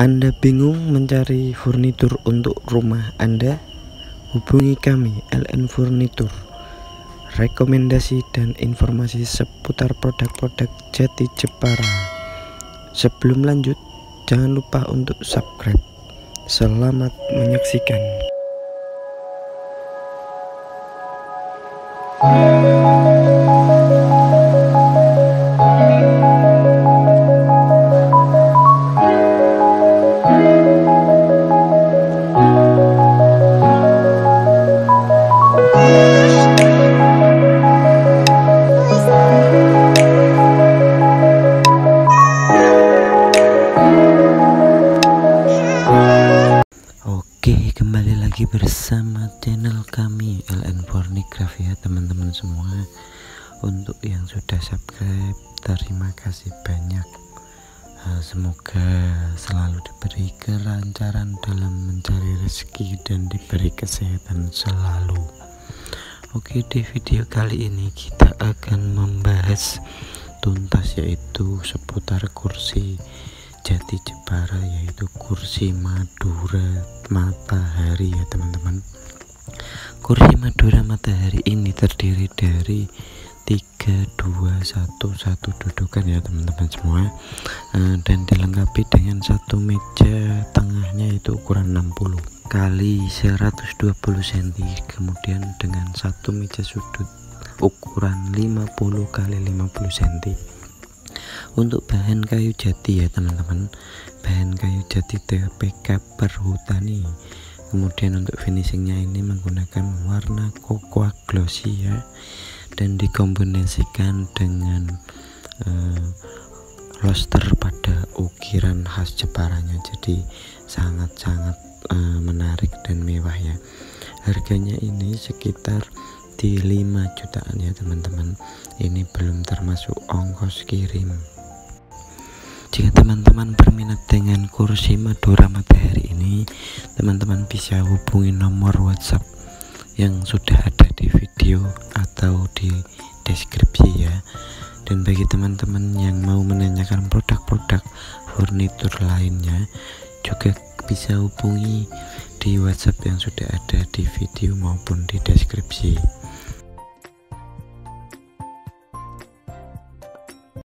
Anda bingung mencari furnitur untuk rumah Anda? Hubungi kami LN Furnitur. Rekomendasi dan informasi seputar produk-produk Jati Jepara. Sebelum lanjut, jangan lupa untuk subscribe. Selamat menyaksikan. Oke, kembali lagi bersama channel kami LN Pornigraf ya teman-teman semua. Untuk yang sudah subscribe, terima kasih banyak. Eh, Semoga selalu diberi kelancaran dalam mencari rezeki dan diberi kesehatan selalu. Oke, di video kali ini kita akan membahas tuntas yaitu seputar kursi Jati Jepara yaitu kursi Madura Matahari ya teman-teman. Kursi Madura Matahari ini terdiri dari 3 2 1 1 dudukan ya teman-teman semua. Eh, dan dilengkapi dengan satu meja tengahnya itu ukuran 60 kali 120 cm kemudian dengan satu meja sudut ukuran 50 kali 50 cm untuk bahan kayu jati ya teman-teman. Bahan kayu jati TPK perhutani. Kemudian untuk finishingnya ini menggunakan warna cocoa glossy ya dan dikombinasikan dengan eh, luster pada ukiran khas Jeparanya. Jadi sangat-sangat eh, menarik dan mewah ya. Harganya ini sekitar di 5 jutaan ya teman-teman. Ini belum termasuk ongkos kirim. Jika teman-teman berminat dengan kursi Madura Matahari ini teman-teman bisa hubungi nomor WhatsApp yang sudah ada di video atau di deskripsi ya. Dan bagi teman-teman yang mau menanyakan produk-produk furnitur lainnya juga bisa hubungi di WhatsApp yang sudah ada di video maupun di deskripsi